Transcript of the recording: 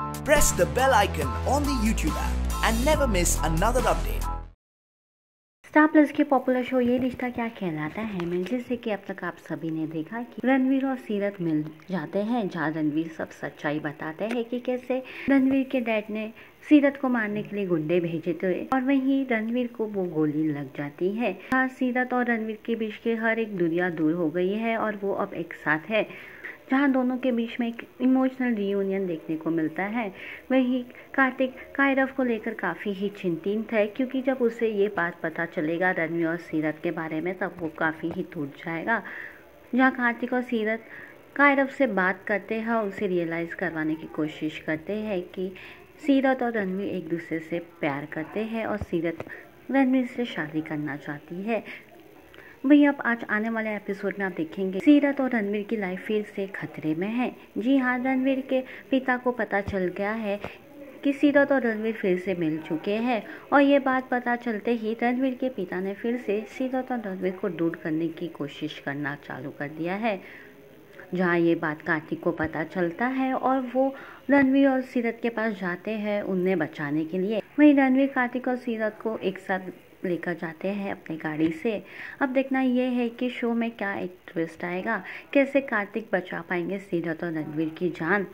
Press the bell icon on the YouTube app and never miss another update. Star Plus के popular show Yeh Rishta क्या कहलाता है? में जैसे कि अब तक आप सभी ने देखा कि रणवीर और सीरत मिल जाते हैं, जहाँ रणवीर सब सच्चाई बताते हैं कि कैसे रणवीर के डैड ने सीरत को मारने के लिए गुंडे भेजे थे और वहीं रणवीर को वो गोली लग जाती है। जहाँ सीरत और रणवीर के बीच की हर एक दुनिया दूर हो गई है और वो अब एक साथ है। जहाँ दोनों के बीच में एक इमोशनल रीयूनियन देखने को मिलता है, वही कार्तिक, कायरव को लेकर काफ़ी ही चिंतित है, क्योंकि जब उसे ये बात पता चलेगा रणवीर और सीरत के बारे में, तब वो काफ़ी ही टूट जाएगा। जहाँ कार्तिक और सीरत कायरव से बात करते हैं और उसे रियलाइज़ करवाने की कोशिश करते हैं कि सीरत और रणवीर एक दूसरे से प्यार करते हैं और सीरत रणवीर से शादी करना चाहती है। वही अब आज आने वाले एपिसोड में आप देखेंगे। सीरत और रणवीर की लाइफ फिर से खतरे में है। जी हाँ रणवीर के पिता को पता चल गया है कि सीरत और रणवीर फिर से मिल चुके हैं। और ये बात पता चलते ही रणवीर के पिता ने फिर से सीरत और रणवीर को दूर करने की कोशिश करना चालू कर दिया है, जहाँ ये बात कार्तिक को पता चलता है और वो रणवीर और सीरत के पास जाते हैं उन्हें बचाने के लिए। वहीं रणवीर, कार्तिक और सीरत को एक साथ लेकर जाते हैं अपनी गाड़ी से। अब देखना यह है कि शो में क्या एक ट्विस्ट आएगा। कैसे कार्तिक बचा पाएँगे सीरत और रणवीर की जान?